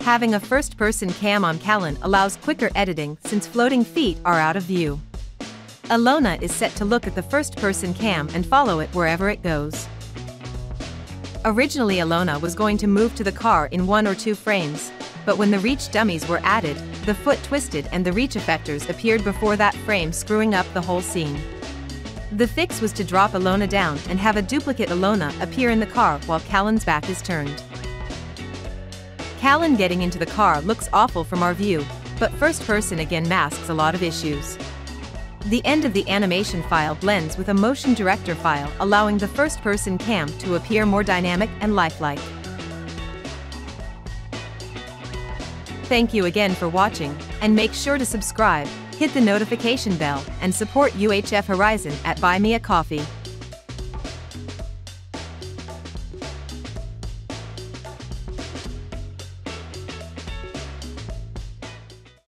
Having a first-person cam on Callan allows quicker editing since floating feet are out of view. Alona is set to look at the first-person cam and follow it wherever it goes. Originally Alona was going to move to the car in one or two frames, but when the reach dummies were added, the foot twisted and the reach effectors appeared before that frame screwing up the whole scene. The fix was to drop Alona down and have a duplicate Alona appear in the car while Callan's back is turned. Callan getting into the car looks awful from our view, but first person again masks a lot of issues. The end of the animation file blends with a motion director file allowing the first person cam to appear more dynamic and lifelike. Thank you again for watching, and make sure to subscribe, hit the notification bell, and support UHF Horizon at Buy Me a Coffee.